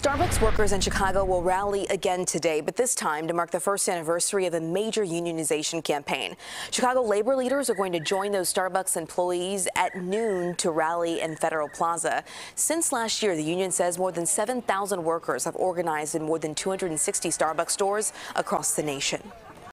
Starbucks workers in Chicago will rally again today, but this time to mark the first anniversary of a major unionization campaign. Chicago labor leaders are going to join those Starbucks employees at noon to rally in Federal Plaza. Since last year, the union says more than 7,000 workers have organized in more than 260 Starbucks stores across the nation.